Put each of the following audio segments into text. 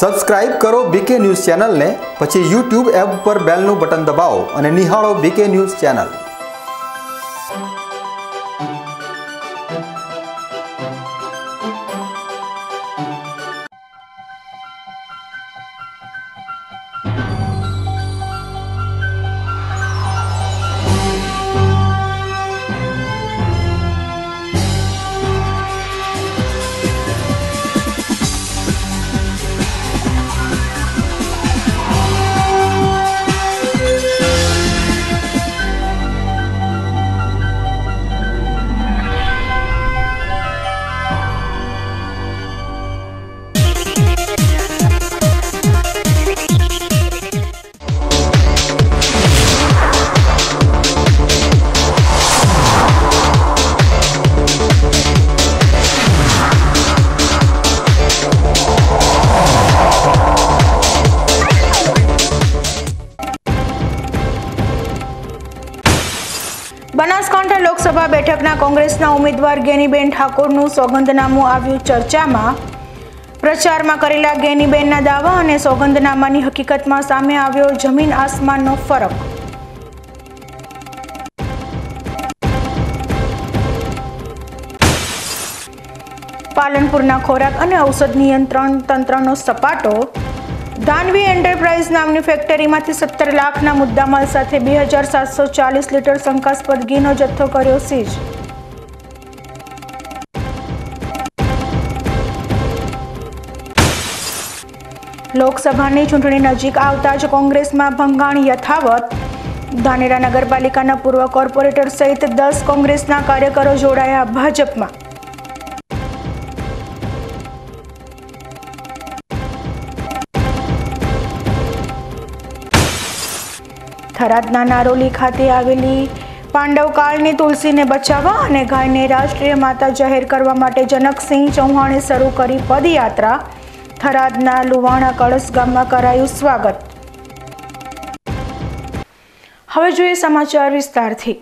Subscribe કરો બીકે news ચેનલને, પછી યુટ્યુબ એપ પર બેલનું બટન દબાવો અને નિહાળો બીકે ન્યૂઝ ચેનલ. બેઠકના કોંગ્રેસના ઉમેદવાર ગેનીબેન ઠાકોરનું સોગંદનામું આવ્યું ચર્ચામાં. પ્રચારમાં કરેલા ગેનીબેનના દાવા અને સોગંદનામાની હકીકતમાં સામે આવ્યો જમીન આસમાનનો ફરક. પાલનપુરના ખોરાક અને ઔષધ નિયંત્રણ તંત્રનો સપાટો ધાનવી એન્ટરપ્રાઇઝ નામની ફેક્ટરીમાંથી સત્તર લાખના મુદ્દામાલ સાથે બે હજાર સાતસો ચાલીસ લીટર શંકાસ્પદ ઘીનો જથ્થો કર્યો સીઝ. લોકસભાની ચૂંટણી નજીક આવતા જ કોંગ્રેસમાં ભંગાણ યથાવત. ધાનેરા નગરપાલિકાના પૂર્વ કોર્પોરેટર સહિત દસ કોંગ્રેસના કાર્યકરો જોડાયા ભાજપમાં. થરાદના નારોલી ખાતે આવેલી પાંડવકાળની તુલસીને બચાવવા અને ગાયને રાષ્ટ્રીય માતા જાહેર કરવા માટે જનકસિંહ ચૌહાણે શરૂ કરી પદયાત્રા. થરાદના લુવાણા કળશ ગામમાં કરાયું સ્વાગત. હવે જોઈએ સમાચાર વિસ્તારથી.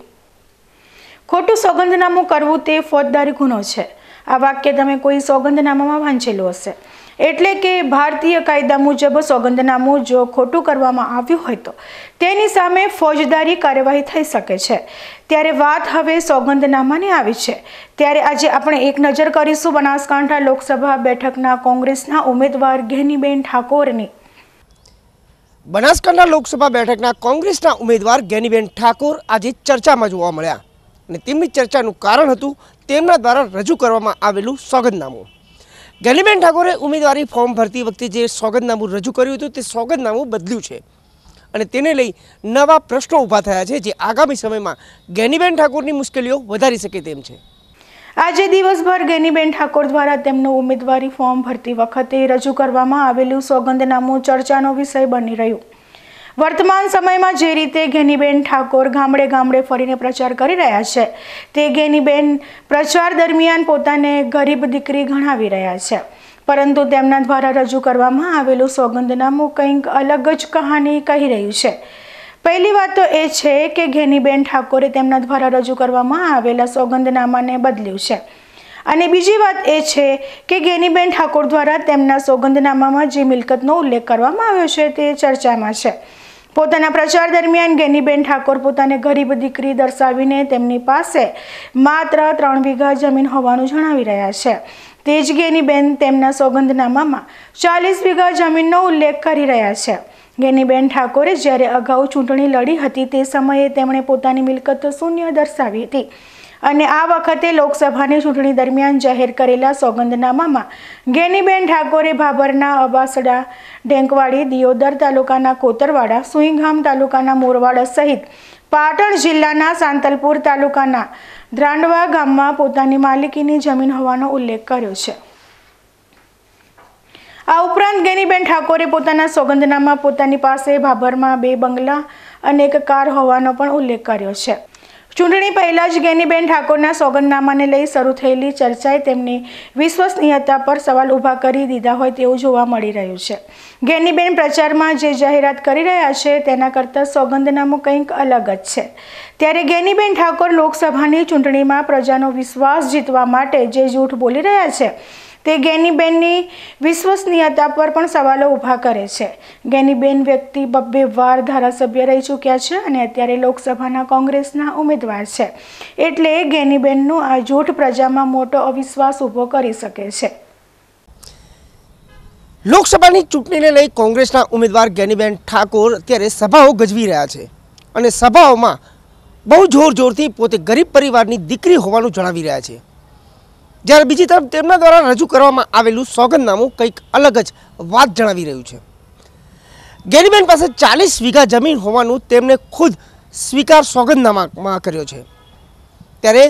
ખોટું સોગંદનામું કરવું તે ફોજદારી ગુનો છે. આ વાક્ય તમે કોઈ સોગંદનામામાં વાંચેલું હશે. એટલે કે ભારતીય કાયદા મુજબ સોગંદનામું જો ખોટું કરવામાં આવ્યું હોય તો તેની સામે ફોજદારી કાર્યવાહી થઈ શકે છે. ત્યારે વાત હવે સોગંદનામાની આવી છે. ત્યારે આજે આપણે એક નજર કરીશું બનાસકાંઠા લોકસભા બેઠકના કોંગ્રેસના ઉમેદવાર ઘેનીબેન ઠાકોરની. બનાસકાંઠા લોકસભા બેઠકના કોંગ્રેસના ઉમેદવાર ગેનીબેન ઠાકોર આજે ચર્ચામાં જોવા મળ્યા. અને તેમની ચર્ચાનું કારણ હતું તેમના દ્વારા રજૂ કરવામાં આવેલું સોગંદનામું. ગેનીબેન ઠાકોરે ઉમેદવારી ફોર્મ ભરતી વખતે જે સોગંદનામું રજૂ કર્યું હતું, તે સોગંદનામું બદલ્યું છે. અને તેને લઈ નવા પ્રશ્નો ઊભા થયા છે, જે આગામી સમયમાં ગેનીબેન ઠાકોરની મુશ્કેલીઓ વધારી શકે તેમ છે. આજે દિવસભર ગેનીબેન ઠાકોર દ્વારા તેમનું ઉમેદવારી ફોર્મ ભરતી વખતે રજૂ કરવામાં આવેલું સોગંદનામું ચર્ચાનો વિષય બની રહ્યું. વર્તમાન સમયમાં જે રીતે ઘેનીબેન ઠાકોર ગામડે ગામડે ફરીને પ્રચાર કરી રહ્યા છે, તે ઘેનીબેન પ્રચાર દરમિયાન પોતાને ગરીબ દીકરી ગણાવી રહ્યા છે. પરંતુ તેમના દ્વારા રજૂ કરવામાં આવેલું સોગંદનામું કંઈક અલગ જ કહાની કહી રહ્યું છે. પહેલી વાત તો એ છે કે ઘેનીબેન ઠાકોરે તેમના દ્વારા રજૂ કરવામાં આવેલા સોગંદનામાને બદલ્યું છે. અને બીજી વાત એ છે કે ગેનીબેન ઠાકોર દ્વારા તેમના સોગંદનામામાં જે મિલકતનો ઉલ્લેખ કરવામાં આવ્યો છે તે ચર્ચામાં છે. પોતાના પ્રચાર દરમિયાન ગેનીબેન ઠાકોર પોતાને ગરીબ દીકરી દર્શાવીને તેમની પાસે માત્ર ત્રણ વીઘા જમીન હોવાનું જણાવી રહ્યા છે. તે જ ગેનીબેન તેમના સોગંદનામામાં ચાલીસ વીઘા જમીનનો ઉલ્લેખ કરી રહ્યા છે. ગેનીબેન ઠાકોરે જ્યારે અગાઉ ચૂંટણી લડી હતી તે સમયે તેમણે પોતાની મિલકત શૂન્ય દર્શાવી હતી. અને આ વખતે લોકસભાની ચૂંટણી દરમિયાન જાહેર કરેલા સોગંદનામામાં ગેનીબેન ઠાકોરે ભાભરના અબાસડા ઢેંકવાડી, દિયોદર તાલુકાના કોતરવાડા સુઈગામ તાલુકાના મોરવાડા સહિત પાટણ જિલ્લાના સાંતલપુર તાલુકાના દ્રાંડવા ગામમાં પોતાની માલિકીની જમીન હોવાનો ઉલ્લેખ કર્યો છે. આ ઉપરાંત ગેનીબેન ઠાકોરે પોતાના સોગંદનામાં પોતાની પાસે ભાભરમાં બે બંગલા અને એક કાર હોવાનો પણ ઉલ્લેખ કર્યો છે. ચૂંટણી પહેલાં જ ગેનીબેન ઠાકોરના સોગંદનામાને લઈ શરૂ થયેલી ચર્ચાએ તેમની વિશ્વસનીયતા પર સવાલ ઊભા કરી દીધા હોય તેવું જોવા મળી રહ્યું છે. ગેનીબેન પ્રચારમાં જે જાહેરાત કરી રહ્યા છે તેના કરતાં સોગંદનામું કંઈક અલગ જ છે. ત્યારે ગેનીબેન ઠાકોર લોકસભાની ચૂંટણીમાં પ્રજાનો વિશ્વાસ જીતવા માટે જે જૂઠ બોલી રહ્યા છે તે ગેનીબેનની વિશ્વસનીયતા પર પણ સવાલો ઊભા કરે છે. ગેનીબેન વ્યક્તિ બબ્બે વાર ધારાસભ્ય રહી ચૂક્યા છે અને અત્યારે લોકસભાના કોંગ્રેસના ઉમેદવાર છે. એટલે ગેનીબેનનું આ જૂઠ પ્રજામાં મોટો અવિશ્વાસ ઊભો કરી શકે છે. લોકસભાની ચૂંટણીને લઈ કોંગ્રેસના ઉમેદવાર ગેનીબેન ઠાકોર અત્યારે સભાઓ ગજવી રહ્યા છે અને સભાઓમાં બહુ જોર જોરથી પોતે ગરીબ પરિવારની દીકરી હોવાનું જણાવી રહ્યા છે. જ્યારે બીજી તરફ તેમના દ્વારા રજૂ કરવામાં આવેલું સોગંદનામું કંઈક અલગ જ વાત જણાવી રહ્યું છે. ગેનીબેન પાસે ચાલીસ વીઘા જમીન હોવાનું તેમણે ખુદ સ્વીકાર સોગંદનામામાં કર્યો છે. ત્યારે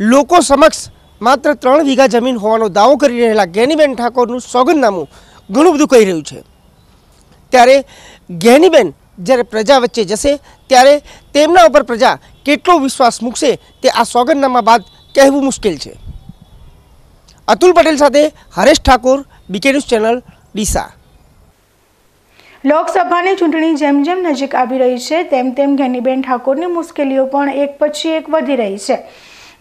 લોકો સમક્ષ માત્ર ત્રણ વીઘા જમીન હોવાનો દાવો કરી રહેલા ગેનીબેન ઠાકોરનું સોગંદનામું ઘણું બધું કહી રહ્યું છે. ત્યારે ગેનીબેન જ્યારે પ્રજા વચ્ચે જશે, ત્યારે તેમના ઉપર પ્રજા કેટલો વિશ્વાસ મૂકશે તે આ સોગંદનામા બાદ કહેવું મુશ્કેલ છે. અતુલ પટેલ સાથે Haresh Thakor BK news channel Deesa. લોકસભાની ચૂંટણી જેમ જેમ નજીક આવી રહી છે, તેમ તેમ ઘેનીબેન ઠાકોરની મુશ્કેલીઓ પણ એક પછી એક વધી રહી છે.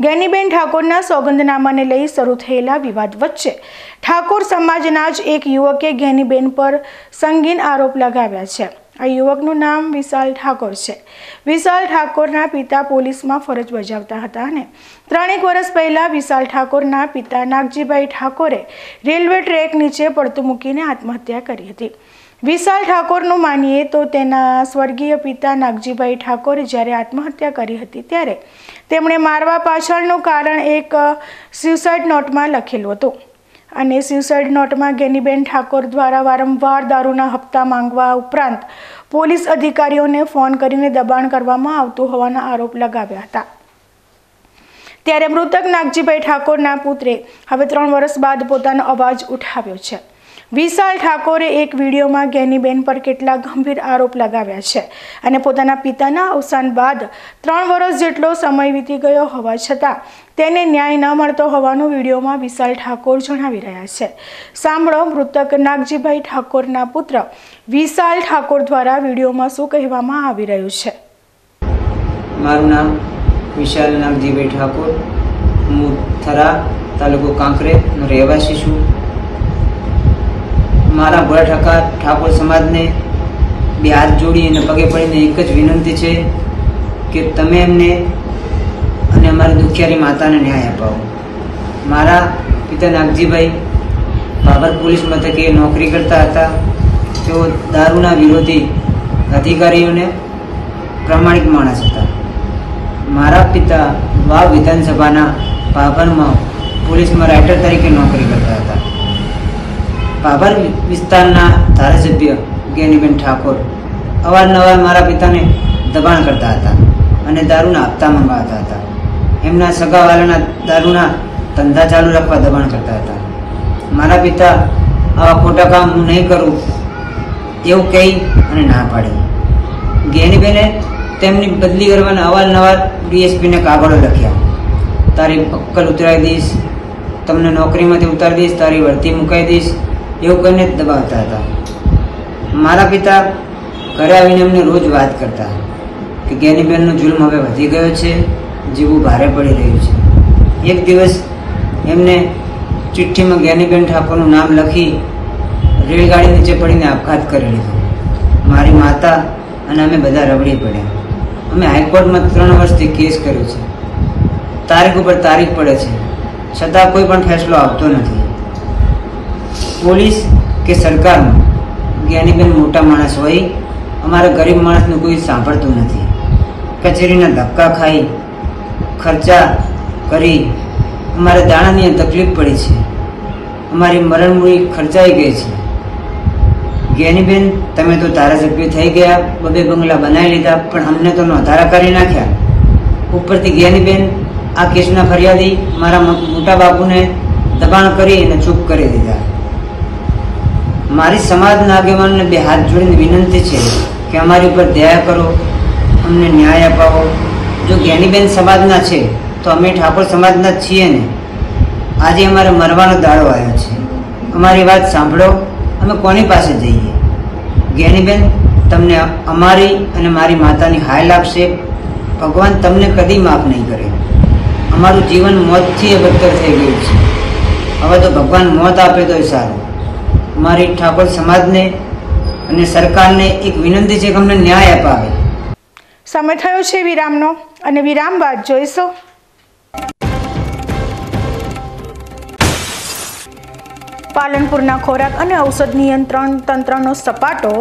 ગેનીબેન ઠાકોરના સોગંદનામાને લઈ શરૂ થયેલા વિવાદ વચ્ચે ઠાકોર સમાજના જ એક યુવકે ગેનીબેન પર સંગીન આરોપ લગાવ્યા છે. આ યુવકનું નામ વિશાલ ઠાકોર છે. વિશાલ ઠાકોરના પિતા પોલીસમાં ફરજ બજાવતા હતા અને ત્રણેક વર્ષ પહેલાં વિશાલ ઠાકોરના પિતા નાગજીભાઈ ઠાકોરે રેલવે ટ્રેક નીચે પડતું મૂકીને આત્મહત્યા કરી હતી. વિશાલ ઠાકોરનું માનીએ તો તેના સ્વર્ગીય પિતા નાગજીભાઈ ઠાકોરે જ્યારે આત્મહત્યા કરી હતી ત્યારે તેમણે મારવા પાછળનું કારણ એક સ્યુસાઇડ નોટમાં લખેલું હતું. અને સ્યુસાઇડ નોટમાં ગેનીબેન ઠાકોર દ્વારા વારંવાર દારૂના હપ્તા માંગવા ઉપરાંત પોલીસ અધિકારીઓને ફોન કરીને દબાણ કરવામાં આવતું હોવાના આરોપ લગાવ્યા હતા. ત્યારે મૃતક નાગજીભાઈ ઠાકોરના પુત્રે હવે ત્રણ વર્ષ બાદ પોતાનો અવાજ ઉઠાવ્યો છે. વિશાલ ઠાકોરે એક વિડીયોમાં ગેનીબેન પર કેટલા ગંભીર આરોપ લગાવ્યા છે અને પોતાના પિતાના અવસાન બાદ ત્રણ વર્ષ જેટલો સમય વીતી ગયો હોવા છતાં તેને ન્યાય ન મળતો હોવાનું વિડીયોમાં વિશાલ ઠાકોર જણાવી રહ્યા છે. સાંભળો મૃતક નાગજીભાઈ ઠાકોરના પુત્ર વિશાલ ઠાકોર દ્વારા વિડીયોમાં શું કહેવામાં આવી રહ્યું છે? મારું નામ વિશાલ નાગજીભાઈ ઠાકોર. હું થરા તાલુકો કાંકરેજનો રહેવાસી છું. મારા ભોળા ઠાકા ઠાકોર સમાજને બે હાથ જોડી અને પગે પડીને એક જ વિનંતી છે કે તમે એમને અને અમારી દુખિયારી માતાને ન્યાય અપાવો. મારા પિતા નાગજીભાઈ બાબર પોલીસ મથકે નોકરી કરતા હતા. તેઓ દારૂના વિરોધી અધિકારીઓને પ્રામાણિક માણસ હતા. મારા પિતા વાવ વિધાનસભાના ભાભરમાં પોલીસમાં રાઇટર તરીકે નોકરી કરતા હતા. ભાભર વિસ્તારના ધારાસભ્ય જ્ઞાનીબેન ઠાકોર. અવારનવાર મારા પિતાને દબાણ કરતા હતા અને દારૂના હપ્તા મંગાવતા હતા. એમના સગાવાલાના દારૂના ધંધા ચાલુ રાખવા દબાણ કરતા હતા. મારા પિતા આવા ખોટા કામ હું નહીં કરું એવું કહી અને ના પાડી. જ્ઞાનીબેને તેમની બદલી કરવાના અવારનવાર ડીએસપીને કાગળો લખ્યા. તારી પક્કલ ઉતરાવી દઈશ, તમને નોકરીમાંથી ઉતારી દઈશ, તારી વર્તી મુકાઈ દઈશ એવું કહીને જ દબાવતા હતા. મારા પિતા ઘરે આવીને અમને રોજ વાત કરતા કે જ્ઞાનીબેનનો જુલ્મ હવે વધી ગયો છે, જીવું ભારે પડી રહ્યું છે. એક દિવસ એમને ચિઠ્ઠીમાં જ્ઞાનીબેન ઠાકોરનું નામ લખી રેલગાડી નીચે પડીને આપઘાત કરી લીધો. મારી માતા અને અમે બધા રબડી પડ્યા. અમે હાઈકોર્ટમાં ત્રણ વર્ષથી કેસ કર્યો છે. તારીખ ઉપર તારીખ પડે છે. છતાં કોઈ પણ ફેસલો આવતો નથી. પોલીસ કે સરકારમાં જ્ઞાનીબેન મોટા માણસ હોય, અમારા ગરીબ માણસનું કોઈ સાંભળતું નથી. કચેરીના ધક્કા ખાઈ, ખર્ચા કરી અમારે દાણાની તકલીફ પડી છે. અમારી મરણમૂળી ખર્ચાઈ ગઈ છે. જ્ઞાનીબેન તમે તો ધારાસભ્ય થઈ ગયા, બબે બંગલા બનાવી લીધા, પણ અમને તો નોંધારા કરી નાખ્યા. ઉપરથી જ્ઞાનીબેન આ કેસના ફરિયાદી મારા મોટા બાપુને દબાણ કરી અને ચૂપ કરી દીધા. મારી સમાજના આગેવાનને બે હાથ જોડીને વિનંતી છે કે અમારી ઉપર દયા કરો, અમને ન્યાય અપાવો. જો જ્ઞાનીબેન સમાજના છે, તો અમે ઠાકોર સમાજના જ છીએ ને. આજે અમારે મરવાનો દાડો આવ્યો છે. અમારી વાત સાંભળો, અમે કોની પાસે જઈએ? જ્ઞાનીબેન, તમને અમારી અને મારી માતાની હાય લાગશે. ભગવાન તમને કદી માફ નહીં કરે. અમારું જીવન મોતથી એ બદતર થઈ ગયું છે. હવે તો ભગવાન મોત આપે તો એ સારું. મારી ઠાકોર સમાજને અને સરકારને એક વિનંતી છે કે અમને ન્યાય અપાવે. સમય થયો છે વિરામનો અને વિરામ બાદ જોઈશું. પાલનપુરના ખોરાક અને ઔષધ નિયંત્રણ તંત્રનો સપાટો.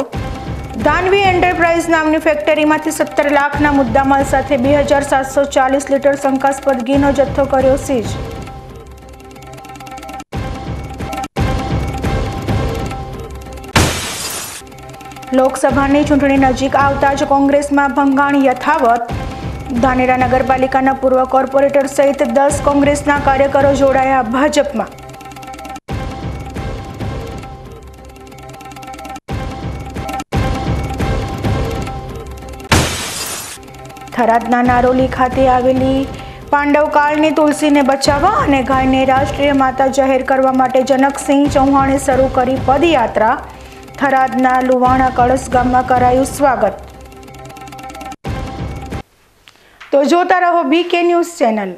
દાનવી એન્ટરપ્રાઇઝ નામની ફેક્ટરીમાંથી સત્તર લાખના મુદ્દામાલ સાથે બે હજાર સાતસો ચાલીસ લીટર શંકાસ્પદ ઘીનો જથ્થો કર્યો સીઝ. લોકસભાની ચૂંટણી નજીક આવતા જ કોંગ્રેસમાં ભંગાણ યથાવત. ધાનેરા નગરપાલિકાના પૂર્વ કોર્પોરેટર સહિત દસ કોંગ્રેસના કાર્યકરો જોડાયા ભાજપમાં. થરાદના નારોલી ખાતે આવેલી પાંડવકાળની તુલસીને બચાવવા અને ગાયને રાષ્ટ્રીય માતા જાહેર કરવા માટે જનકસિંહ ચૌહાણે શરૂ કરી પદયાત્રા. થરાદના લુવાણા કળશ ગામમાં કરાયું સ્વાગત. તો જોતા રહો બીકે ન્યૂઝ ચેનલ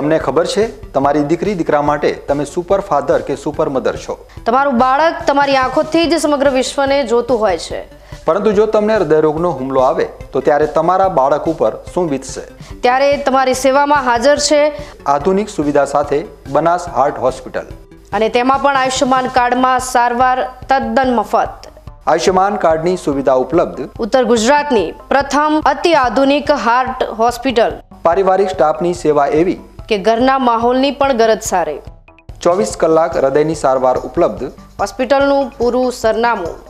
તમને ખબર છે તમારી દીકરી દીકરા માટે તમે સુપર ફાધર કે સુપર મધર છો. તમારું બાળક તમારી આંખોથી જ સમગ્ર વિશ્વને જોતું હોય છે. પરંતુ જો તમને હૃદયરોગનો હુમલો આવે તો ત્યારે તમારા બાળક ઉપર શું વીતશે? ત્યારે તમારી સેવામાં હાજર છે આધુનિક સુવિધા સાથે બનાસ હાર્ટ હોસ્પિટલ. અને તેમાં પણ આયુષ્યમાન કાર્ડમાં સારવાર તદ્દન મફત. આયુષ્યમાન કાર્ડની સુવિધા ઉપલબ્ધ? ઉત્તર ગુજરાતની પ્રથમ અતિ આધુનિક હાર્ટ હોસ્પિટલ. પારિવારિક સ્ટાફની સેવા એવી કે ઘરના માહોલની પણ ગરજ સારે. ચોવીસ કલાક હૃદયની સારવાર ઉપલબ્ધ. હોસ્પિટલનું પૂરું સરનામું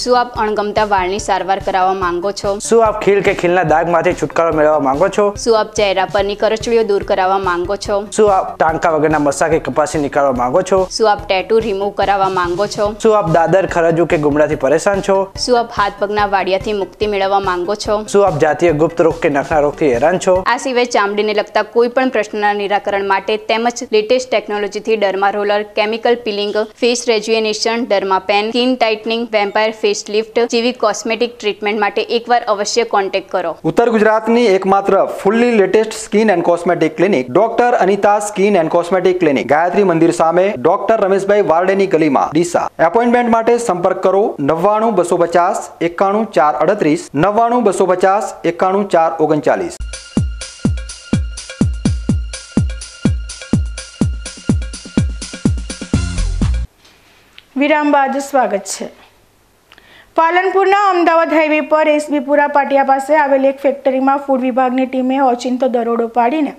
શું આપ અણગમતા વાળની સારવાર કરાવવા માંગો છો? શું આપ ખીલ કે ખીલના દાગમાંથી છુટકારો મેળવવા માંગો છો? શું આપ ચહેરા પરની કરચલીઓ દૂર કરાવવા માંગો છો? શું આપ ટાંકા વગરના મસા કે કપાસી નીકાળવા માંગો છો? શું આપ ટેટુ રિમૂવ કરાવવા માંગો છો? શું આપ દાદર ખરજુ કે ગુમડાથી પરેશાન છો? શું આપ હાથ પગના વાડિયાથી મુક્તિ મેળવવા માંગો છો? શું આપ જાતીય ગુપ્ત રોગ કે નખના રોગથી હેરાન છો? આ સિવાય ચામડીને લગતા કોઈ પણ પ્રશ્નના નિરાકરણ માટે તેમજ લેટેસ્ટ ટેકનોલોજીથી derma roller chemical peeling face rejuvenation derma pen skin tightening vampire face lift જેવી કોસ્મેટિક ટ્રીટમેન્ટ માટે એકવાર અવશ્ય કોન્ટેક્ટ કરો. ઉત્તર ગુજરાતની એકમાત્ર fully latest skin and cosmetic clinic doctor Anita skin and cosmetic clinic Gayatri Mandir સામે ડોક્ટર રમેશભાઈ વારડેની ગલીમાં ડીસા. એપોઇન્ટમેન્ટ માટે સંપર્ક કરો નવ્વાણું બસો પચાસ એકાણું ચાર અડત્રીસ નવ્વાણું બસો પચાસ એકાણું ચાર ઓગણચાલીસ. વિરામ બાદ સ્વાગત છે. પાલનપુરના અમદાવાદ હાઈવે પર એસબીપુરા પાટિયા પાસે આવેલ એક ફેક્ટરીમાં ફૂડ વિભાગની ટીમે ઓચિંતો દરોડો પાડીને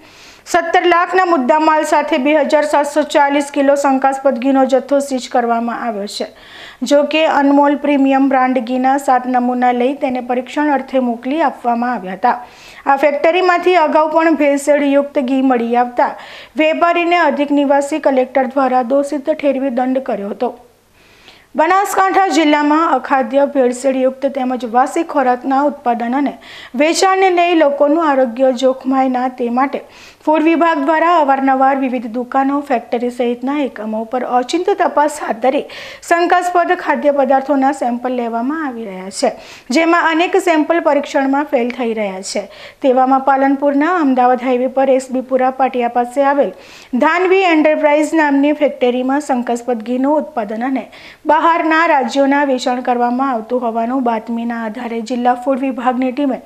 સત્તર લાખના મુદ્દામાલ સાથે બે હજાર સાતસો ચાલીસ કિલો શંકાસ્પદ ઘીનો જથ્થો સીઝ કરવામાં આવ્યો છે. જો કે અનમોલ પ્રીમિયમ બ્રાન્ડ ઘીના સાત નમૂના લઈ તેને પરીક્ષણ અર્થે મોકલી આપવામાં આવ્યા હતા. આ ફેક્ટરીમાંથી અગાઉ પણ ભેળસેળયુક્ત ઘી મળી આવતા વેપારીને અધિક નિવાસી કલેક્ટર દ્વારા દોષિત ઠેરવી દંડ કર્યો હતો. બનાસકાંઠા જિલ્લામાં અખાદ્ય ભેળસેળયુક્ત તેમજ વાસી ખોરાકના ઉત્પાદન અને વેચાણને લઈ લોકોનું આરોગ્ય જોખમાય ના તે માટે ફૂડ વિભાગ દ્વારા અવારનવાર વિવિધ દુકાનો, ફેક્ટરી સહિતના એકમો પર અચિંત તપાસ હાથ ધરી શંકાસ્પદ ખાદ્ય પદાર્થોના સેમ્પલ લેવામાં આવી રહ્યા છે, જેમાં અનેક સેમ્પલ પરીક્ષણમાં ફેલ થઈ રહ્યા છે. તેવામાં પાલનપુરના અમદાવાદ હાઈવે પર એસબીપુરા પાટિયા પાસે આવેલ ધાનવી એન્ટરપ્રાઇઝ નામની ફેક્ટરીમાં શંકાસ્પદ ઘીનું ઉત્પાદન અને બહારના રાજ્યોના વેચાણ કરવામાં આવતું હોવાનું બાતમીના આધારે જિલ્લા ફૂડ વિભાગની ટીમે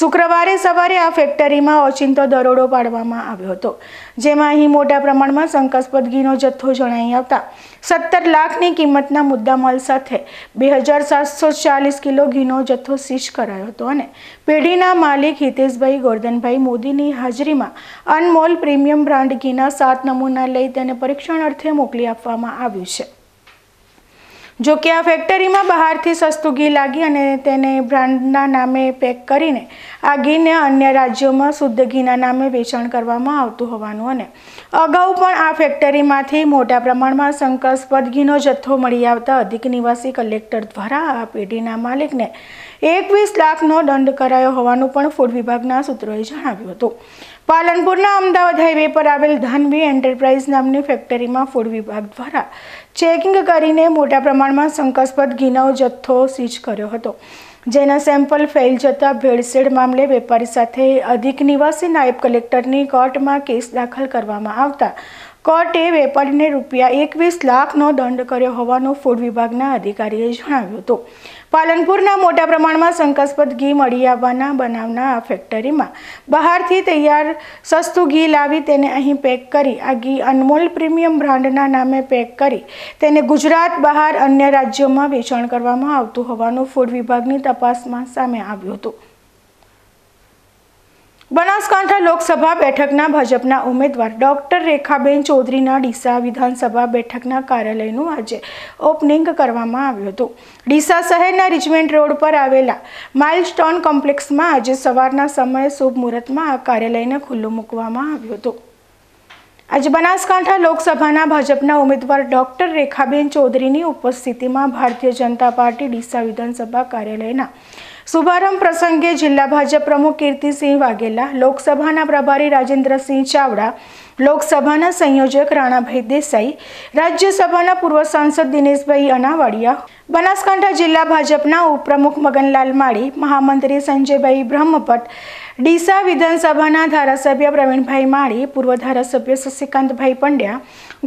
શુક્રવારે સવારે આ ફેક્ટરીમાં ઓચિંતો દરોડો પાડવામાં આવ્યો હતો. જેમાં અહીં મોટા પ્રમાણમાં શંકાસ્પદ ઘીનો જથ્થો જણાઈ આવતા સત્તર લાખની કિંમતના મુદ્દામાલ સાથે બે હજાર સાતસો ચાલીસ કિલો ઘીનો જથ્થો સીઝ કરાયો હતો અને પેઢીના માલિક હિતેશભાઈ ગોરધનભાઈ મોદીની હાજરીમાં અનમોલ પ્રીમિયમ બ્રાન્ડ ઘીના સાત નમૂના લઈ તેને પરીક્ષણ અર્થે મોકલી આપવામાં આવ્યું છે. જો કે આ ફેક્ટરીમાં બહારથી સસ્તું ઘી લાગી અને તેને બ્રાન્ડના નામે પેક કરીને આ ઘીને અન્ય રાજ્યોમાં શુદ્ધ ઘીના નામે વેચાણ કરવામાં આવતું હોવાનું અને અગાઉ પણ આ ફેક્ટરીમાંથી મોટા પ્રમાણમાં શંકાસ્પદ ઘીનો જથ્થો મળી આવતા અધિક નિવાસી કલેક્ટર દ્વારા આ પેઢીના માલિકને એકવીસ લાખનો દંડ કરાયો હોવાનું પણ ફૂડ વિભાગના સૂત્રોએ જણાવ્યું હતું. પાલનપુરના અમદાવાદ હાઈવે પર આવેલ ધાનવી એન્ટરપ્રાઇઝ નામની ફેક્ટરીમાં ફૂડ વિભાગ દ્વારા ચેકિંગ કરીને મોટા પ્રમાણમાં શંકાસ્પદ ઘીનો જથ્થો સીઝ કર્યો હતો. જેના સેમ્પલ ફેલ જતાં ભેળસેળ મામલે વેપારી સાથે અધિક નિવાસી નાયબ કલેક્ટરની કોર્ટમાં કેસ દાખલ કરવામાં આવતા. કોર્ટે વેપારીને રૂપિયા એકવીસ લાખનો દંડ કર્યો હોવાનું ફૂડ વિભાગના અધિકારીએ જણાવ્યું હતું. પાલનપુરના મોટા પ્રમાણમાં શંકાસ્પદ ઘી મળી આવવાના બનાવના આ ફેક્ટરીમાં બહારથી તૈયાર સસ્તું ઘી લાવી તેને અહીં પેક કરી, આ ઘી અનમોલ પ્રીમિયમ બ્રાન્ડના નામે પેક કરી, તેને ગુજરાત, બહાર અન્ય રાજ્યોમાં વેચાણ કરવામાં આવતું હોવાનું ફૂડ વિભાગની તપાસમાં સામે આવ્યું હતું. બનાસકાંઠા લોકસભા બેઠકના ભાજપના ઉમેદવાર ડોક્ટર રેખાબેન ચૌધરીના ડીસા વિધાનસભા બેઠકના કાર્યાલયનું આજે ઓપનિંગ કરવામાં આવ્યું હતું. ડીસા શહેરના રિજમેન્ટ રોડ પર આવેલા માઇલસ્ટોન કોમ્પ્લેક્સમાં આજે સવારના સમયે શુભ મુહૂર્તમાં આ કાર્યાલયને ખુલ્લું મૂકવામાં આવ્યું હતું. આજે બનાસકાંઠા લોકસભાના ભાજપના ઉમેદવાર ડોક્ટર રેખાબેન ચૌધરીની ઉપસ્થિતિમાં ભારતીય જનતા પાર્ટી ડીસા વિધાનસભા કાર્યાલયના શુભારંભ પ્રસંગે જિલ્લા ભાજપ પ્રમુખ કીર્તિસિંહ વાઘેલા, લોકસભાના પ્રભારી રાજેન્દ્રસિંહ ચાવડા, લોકસભાના સંયોજક રાણાભાઈ દેસાઈ, રાજ્યસભાના પૂર્વ સાંસદ દિનેશભાઈ અનાવાડિયા, બનાસકાંઠા જિલ્લા ભાજપના ઉપપ્રમુખ મગનલાલ માળી, મહામંત્રી સંજયભાઈ બ્રહ્મભટ્ટ ડીસા વિધાનસભાના ધારાસભ્ય પ્રવીણભાઈ માળી, પૂર્વ ધારાસભ્ય શશિકાંતભાઈ પંડ્યા,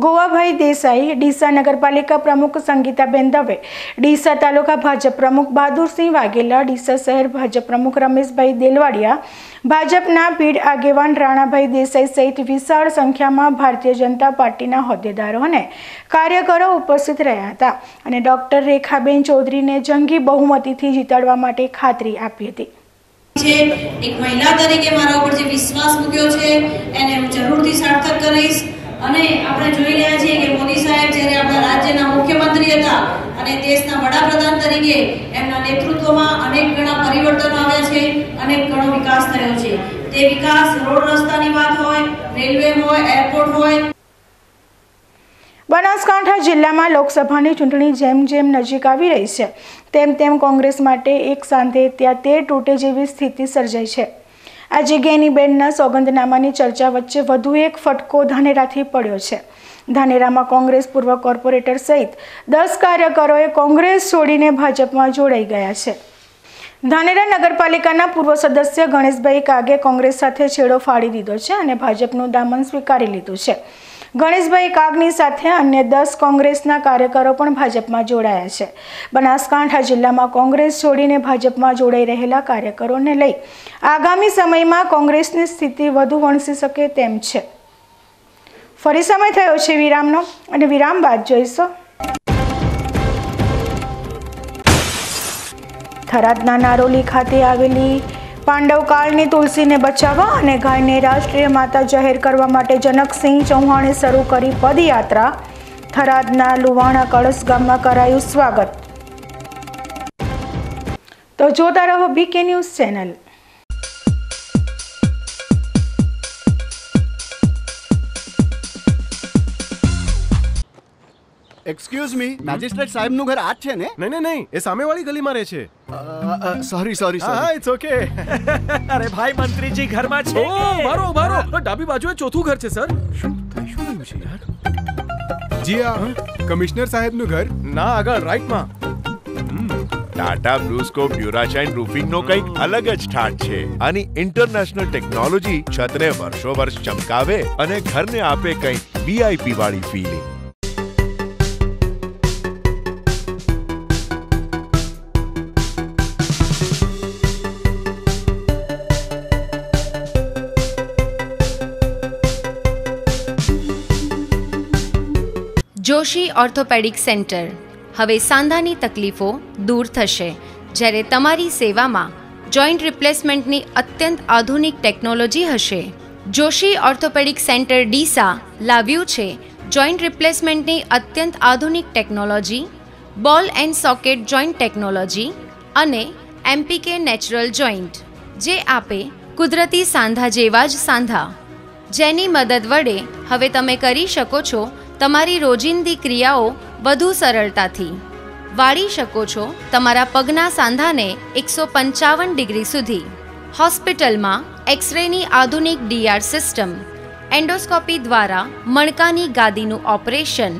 ગોવાભાઈ દેસાઈ, ડીસા નગરપાલિકા પ્રમુખ સંગીતાબેન દવે, ડીસા તાલુકા ભાજપ પ્રમુખ બહાદુરસિંહ વાઘેલા, ડીસા શહેર ભાજપ પ્રમુખ રમેશભાઈ દેલવાડિયા, ભાજપના પીઢ આગેવાન રાણાભાઈ દેસાઈ સહિત વિશાળ સંખ્યામાં ભારતીય જનતા પાર્ટીના હોદ્દેદારો અને કાર્યકરો ઉપસ્થિત રહ્યા હતા અને ડોક્ટર રેખાબેન ચૌધરીને જંગી બહુમતીથી જીતાડવા માટે ખાતરી આપી હતી. છે. એક મહિલા તરીકે મારા ઉપર જે વિશ્વાસ મૂક્યો છે, એને હું જરૂરથી સાર્થક કરીશ. અને આપણે જોઈ રહ્યા છીએ કે મોદી સાહેબ જ્યારે આપણા રાજ્યના મુખ્યમંત્રી હતા અને દેશના વડાપ્રધાન તરીકે એમના નેતૃત્વમાં અનેક ઘણા પરિવર્તનો આવ્યા છે, અનેક ઘણો વિકાસ થયો છે. તે વિકાસ રોડ રસ્તાની વાત હોય રેલવે હોય, એરપોર્ટ હોય બનાસકાંઠા જિલ્લામાં લોકસભાની ચૂંટણી જેમ જેમ નજીક આવી રહી છે, તેમ તેમ કોંગ્રેસ માટે એક સાંધે ત્યાં તે તૂટે જેવી સ્થિતિ સર્જાઈ છે. આ જગ્યાની બેનના સોગંદનામાની ચર્ચા વચ્ચે વધુ એક ફટકો ધાનેરાથી પડ્યો છે. ધાનેરામાં કોંગ્રેસ પૂર્વ કોર્પોરેટર સહિત દસ કાર્યકરોએ કોંગ્રેસ છોડીને ભાજપમાં જોડાઈ ગયા છે. ધાનેરા નગરપાલિકાના પૂર્વ સદસ્ય ગણેશભાઈ કાગે કોંગ્રેસ સાથે છેડો ફાડી દીધો છે અને ભાજપનું દામન સ્વીકારી લીધું છે. ગણેશભાઈ કાગની સાથે અન્ય દસ કોંગ્રેસના કાર્યકરો પણ ભાજપમાં જોડાયા છે. બનાસકાંઠા જિલ્લામાં કોંગ્રેસ છોડીને ભાજપમાં જોડાઈ રહેલા કાર્યકરોને લઈ આગામી સમયમાં કોંગ્રેસની સ્થિતિ વધુ વણસી શકે તેમ છે. ફરી સમય થયો છે વિરામનો અને વિરામ બાદ જોઈશો. થરાદના નારોલી ખાતે આવેલી પાંડવકાળની તુલસીને બચાવવા અને ગાયને રાષ્ટ્રીય માતા જાહેર કરવા માટે જનકસિંહ ચૌહાણે શરૂ કરી પદયાત્રા. થરાદના લુવાણા કળશ ગામમાં કરાયું સ્વાગત. તો જોતા રહો BK news channel. Excuse me magistrate સાહેબનું ઘર આ જ છે ને? નહીં નહીં નહીં એ સામેવાળી ગલીમાં રહે છે. સોરી સોરી હા ઇટ્સ ઓકે અરે ભાઈ મંત્રીજી ઘરમાં છે. ઓ મારો મારો ડાબી બાજુએ ચોથું ઘર છે સર. શું થઈ શું રહ્યું છે? યાર. જી આ કમિશનર સાહેબનું ઘર? ના આગળ રાઈટમાં. ટાટા બ્લુસ્કો પ્યુરાશાઇન રૂફિંગ નો કંઈક અલગ જ ઠાટ છે. આની ઇન્ટરનેશનલ ટેકનોલોજી છતને વર્ષો વર્ષ ચમકાવે અને ઘરને આપે કંઈક વીઆઈપી વાળી ફીલિંગ જોશી ઓર્થોપેડિક સેન્ટર. હવે સાંધાની તકલીફો દૂર થશે. જ્યારે તમારી સેવામાં જોઈન્ટ રિપ્લેસમેન્ટની અત્યંત આધુનિક ટેકનોલોજી હશે. જોશી ઓર્થોપેડિક સેન્ટર ડીસા લાવ્યું છે જોઈન્ટ રિપ્લેસમેન્ટની અત્યંત આધુનિક technology, ball and socket joint technology અને એમપીકે નેચરલ જોઈન્ટ, જે આપે કુદરતી સાંધા જેવા જ સાંધા. જેની મદદ વડે હવે તમે કરી શકો છો તમારી રોજિંદી ક્રિયાઓ વધુ સરળતાથી. વાળી શકો છો તમારા પગના સાંધાને એકસો પંચાવન ડિગ્રી સુધી. હોસ્પિટલમાં એક્સરેની આધુનિક ડીઆર સિસ્ટમ, એન્ડોસ્કોપી દ્વારા મણકાની ગાદીનું ઓપરેશન,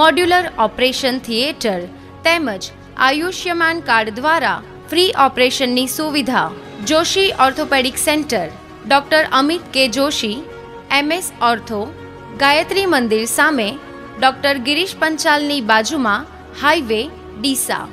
મોડ્યુલર ઓપરેશન થિયેટર તેમજ આયુષ્યમાન કાર્ડ દ્વારા ફ્રી ઓપરેશનની સુવિધા. Joshi orthopaedic centre, doctor Amit K Joshi MS ortho Gayatri Mandir સામે ડૉક્ટર ગિરીશ પંચાલની બાજુમાં હાઈવે ડીસા.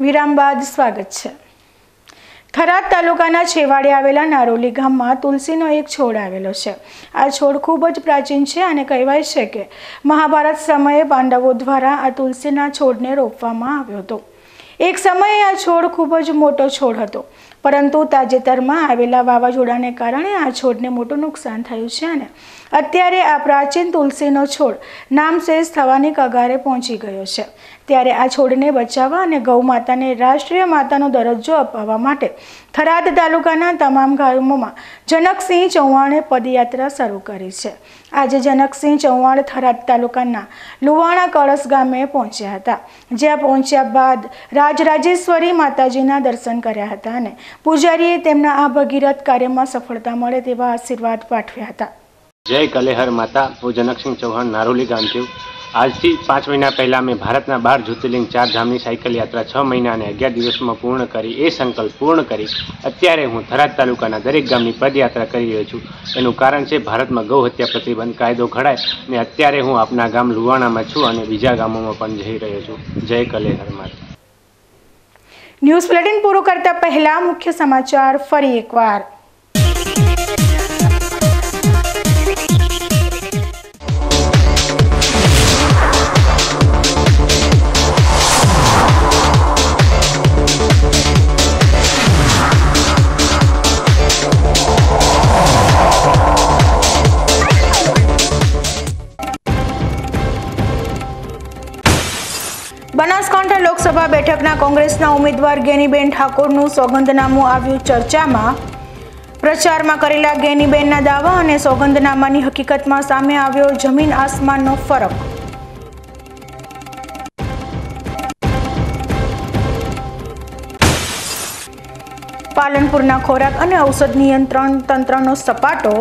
વિરામ બાદ સ્વાગત છે. થરાદ તાલુકાના છેવાડે આવેલા નારોલી ગામમાં તુલસીનો એક છોડ આવેલો છે. આ છોડ ખૂબ જ પ્રાચીન છે અને કહેવાય છે કે મહાભારત સમયે પાંડવો દ્વારા આ તુલસીના છોડને રોપવામાં આવ્યો હતો. એક સમયે આ છોડ ખૂબ જ મોટો છોડ હતો, પરંતુ તાજેતરમાં આવેલા વાવાઝોડાને કારણે આ છોડને મોટું નુકસાન થયું છે અને અત્યારે આ પ્રાચીન તુલસીનો છોડ નામશેષ થવાની કગારે પહોંચી ગયો છે. ત્યારે આ છોડને બચાવવા અને ગૌ માતાને રાષ્ટ્રીય માતાનો દરજ્જો અપાવવા માટે થરાદ તાલુકાના તમામ ગામોમાં જનકસિંહ ચૌહાણે પદયાત્રા શરૂ કરી છે. આજે જનકસિંહ ચૌહાણ થરાદ તાલુકાના લુવાણા કળશ ગામે પહોંચ્યા હતા. જ્યાં પહોંચ્યા બાદ રાજરાજેશ્વરી માતાજીના દર્શન કર્યા હતા અને પૂજારીએ તેમના આ ભગીરથ કાર્યમાં સફળતા મળે તેવા આશીર્વાદ પાઠવ્યા હતા. જય કલેહર માતા, હું જનકસિંહ ચૌહાણ નારોલી ગામથી આજથી પાંચ મહિના પહેલાં મેં ભારતના બાર જ્યોતિર્લિંગ ચાર ધામની સાયકલ યાત્રા છ મહિના અને અગિયાર દિવસમાં પૂર્ણ કરી, એ સંકલ્પ પૂર્ણ કરી. અત્યારે હું થરાદ તાલુકાના દરેક ગામની પદયાત્રા કરી રહ્યો છું. એનું કારણ છે ભારતમાં ગૌ હત્યા પ્રતિબંધ કાયદો ઘડાય અને અત્યારે હું આપના ગામ લુવાણામાં છું અને બીજા ગામોમાં પણ જઈ રહ્યો છું. જય કલેહર માતા. ન્યૂઝ બુલેટિન પૂરું કરતા પહેલા મુખ્ય સમાચાર ફરી એકવાર. લોકસભા બેઠકના કોંગ્રેસના ઉમેદવાર ગેનીબેન ઠાકોરનું સોગંદનામું આવ્યું ચર્ચામાં. પ્રચારમાં કરેલા ગેનીબેનના દાવા અને સોગંદનામાની હકીકતમાં સામે આવ્યો જમીન આસમાનનો ફરક. પાલનપુરના ખોરાક અને ઔષધ નિયંત્રણ તંત્રનો સપાટો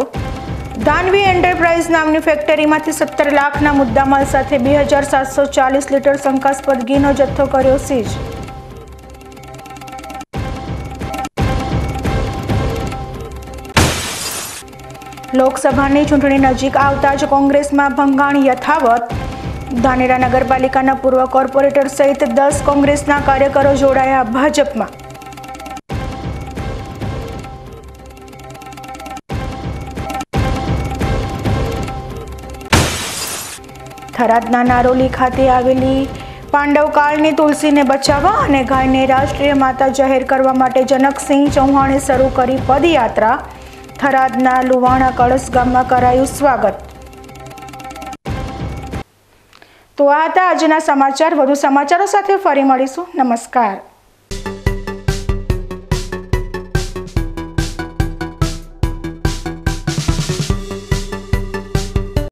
દાનવી એન્ટરપ્રાઇઝ નામની ફેક્ટરીમાંથી સત્તર લાખના મુદ્દામાલ સાથે બે હજાર સાતસો ચાલીસ લીટર શંકાસ્પદ ઘીનો જથ્થો કર્યો સીઝ. લોકસભાની ચૂંટણી નજીક આવતા જ કોંગ્રેસમાં ભંગાણ યથાવત. ધાનેરા નગરપાલિકાના પૂર્વ કોર્પોરેટર સહિત દસ કોંગ્રેસના કાર્યકરો જોડાયા ભાજપમાં. થરાદના નારોલી ખાતે આવેલી પાંડવકાળની તુલસીને બચાવવા અને ગાયને રાષ્ટ્રીય માતા જાહેર કરવા માટે જનકસિંહ ચૌહાણે શરૂ કરી પદયાત્રા. થરાદના લુવાણા કળશ ગામમાં કરાયું સ્વાગત. તો આ હતા આજના સમાચાર. વધુ સમાચારો સાથે ફરી મળીશું. નમસ્કાર.